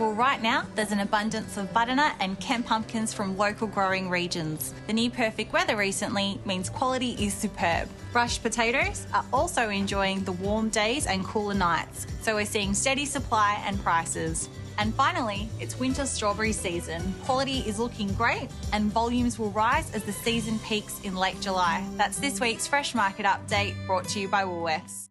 Well, right now, there's an abundance of butternut and Kent pumpkins from local growing regions. The near perfect weather recently means quality is superb. Brush potatoes are also enjoying the warm days and cooler nights, so we're seeing steady supply and prices. And finally, it's winter strawberry season. Quality is looking great and volumes will rise as the season peaks in late July. That's this week's Fresh Market Update brought to you by Woolworths.